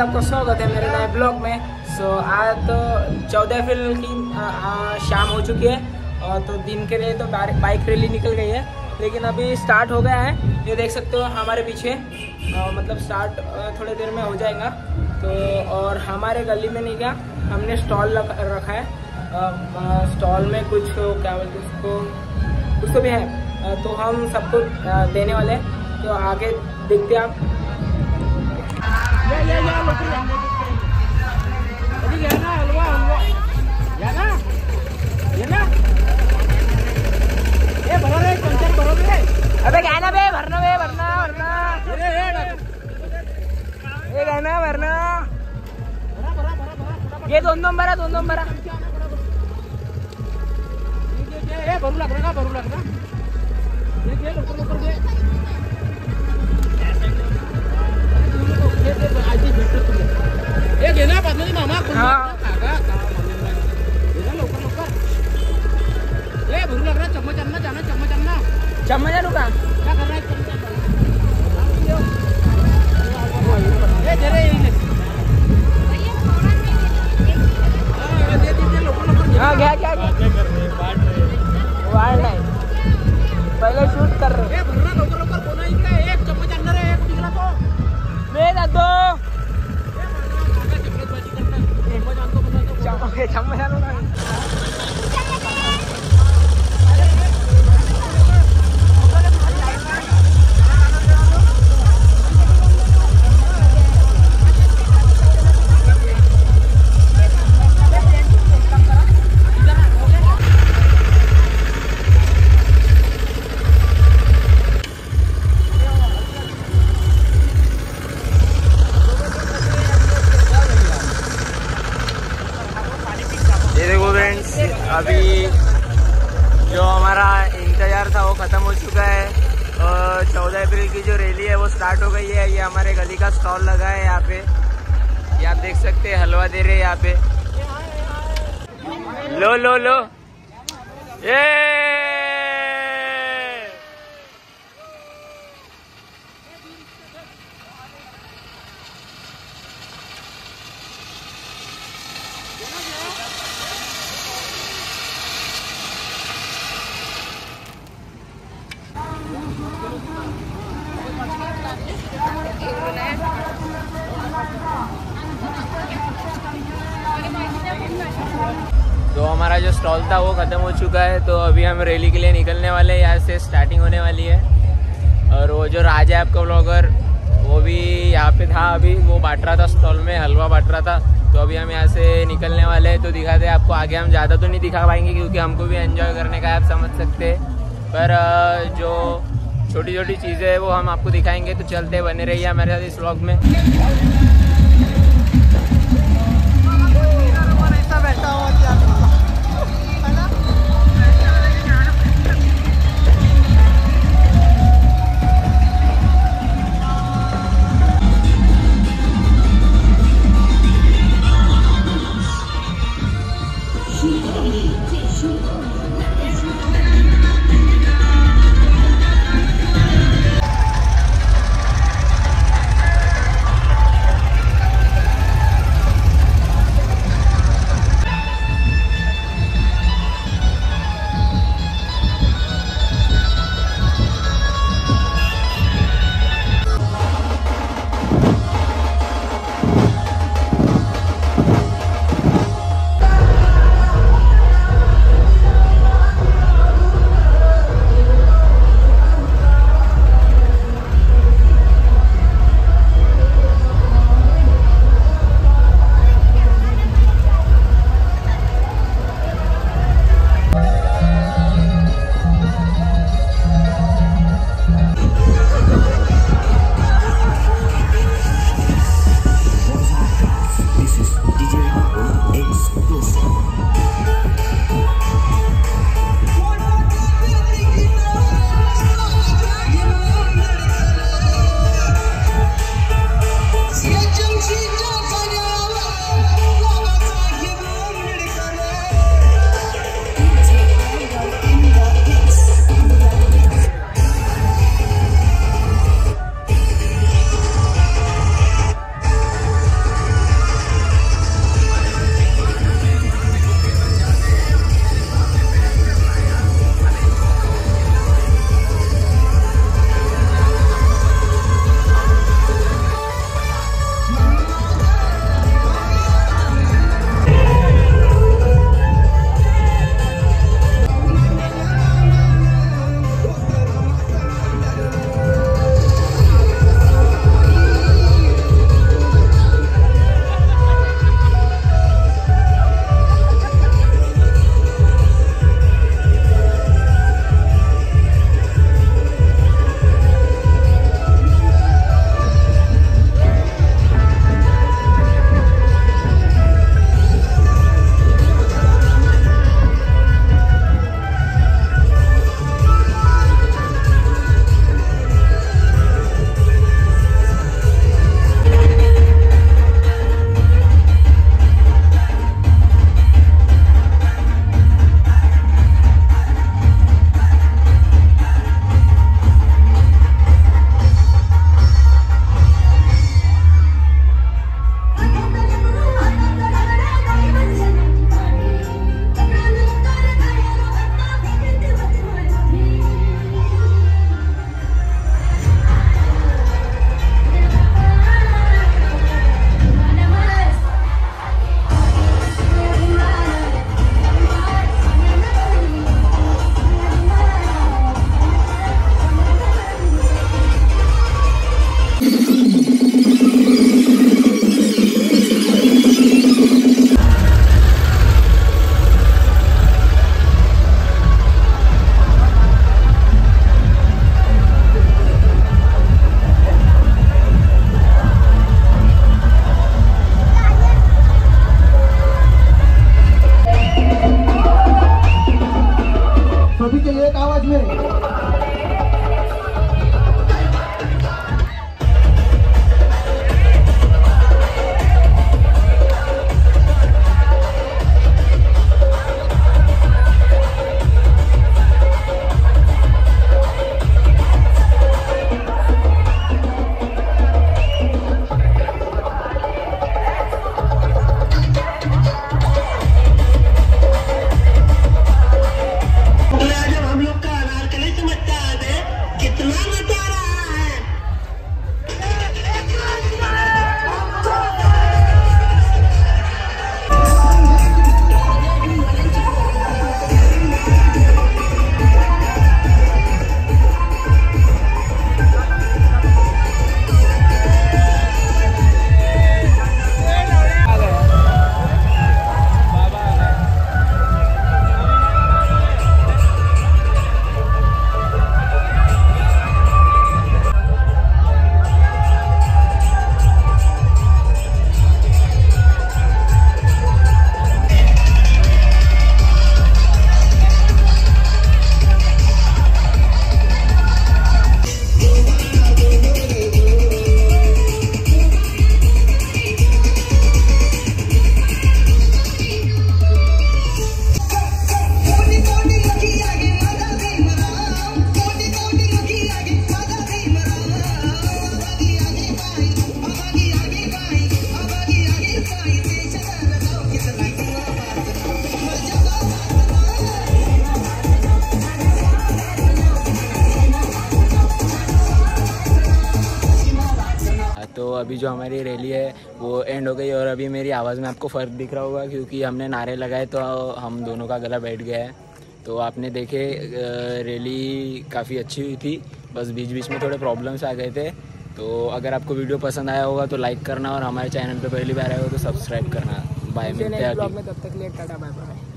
आपका स्वागत है मेरे नए ब्लॉग में। सो so, आज तो चौदह अप्रैल की शाम हो चुकी है और तो दिन के लिए तो बाइक रैली निकल गई है। लेकिन अभी स्टार्ट हो गया है। ये देख सकते हो हमारे पीछे। आ, मतलब स्टार्ट थोड़ी देर में हो जाएगा। तो और हमारे गली में नहीं गया। हमने स्टॉल रखा है। स्टॉल में कुछ क्या बोलते उसको? तो भी है। तो हम सबको देने वाले तो आगे देखते आप। अबे क्या ना बे भरना बे भरना भरना ये क्या भरना ये दोन नंबर है दोन है ये भरू लग रहा भरू लग रहा दे घे ना बदली मामा ए भरू लग रहा चम्मच अन्ना जाना चम्मच चम्मच आणू का क्या कर रहा दे रे हाँ घ्या घ्या वाढ नाही पहिले शूट अभी जो हमारा इंतज़ार था वो ख़त्म हो चुका है और चौदह अप्रैल की जो रैली है वो स्टार्ट हो गई है। ये हमारे गली का स्टॉल लगा है यहाँ पे। ये आप देख सकते हैं, हलवा दे रहे हैं यहाँ पे। लो लो लो। ये तो हमारा जो स्टॉल था, वो ख़त्म हो चुका है तो अभी हम रैली के लिए निकलने वाले हैं, यहाँ से स्टार्टिंग होने वाली है। और वो जो राज है आपका ब्लॉगर वो भी यहाँ पे था अभी, वो बांट रहा था स्टॉल में, हलवा बांट रहा था तो अभी हम यहाँ से निकलने वाले हैं तो दिखाते हैं आपको, आगे हम ज़्यादा तो नहीं दिखा पाएँगे, क्योंकि हमको भी एंजॉय करने का आप समझ सकते पर जो छोटी छोटी चीज़ें हैं, वो हम आपको दिखाएँगे तो चलते बने रहिए हमारे साथ इस व्लॉग में। जो हमारी रैली है वो एंड हो गई और अभी मेरी आवाज़ में आपको फ़र्क दिख रहा होगा क्योंकि हमने नारे लगाए तो हम दोनों का गला बैठ गया है। तो आपने देखे रैली काफ़ी अच्छी हुई थी। बस बीच बीच में थोड़े प्रॉब्लम्स आ गए थे। तो अगर आपको वीडियो पसंद आया होगा तो लाइक करना और हमारे चैनल पर पहली बार आए हो तो सब्सक्राइब करना। बाय मिलते हैं ब्लॉग में तब तक लिए टाटा बाय बाय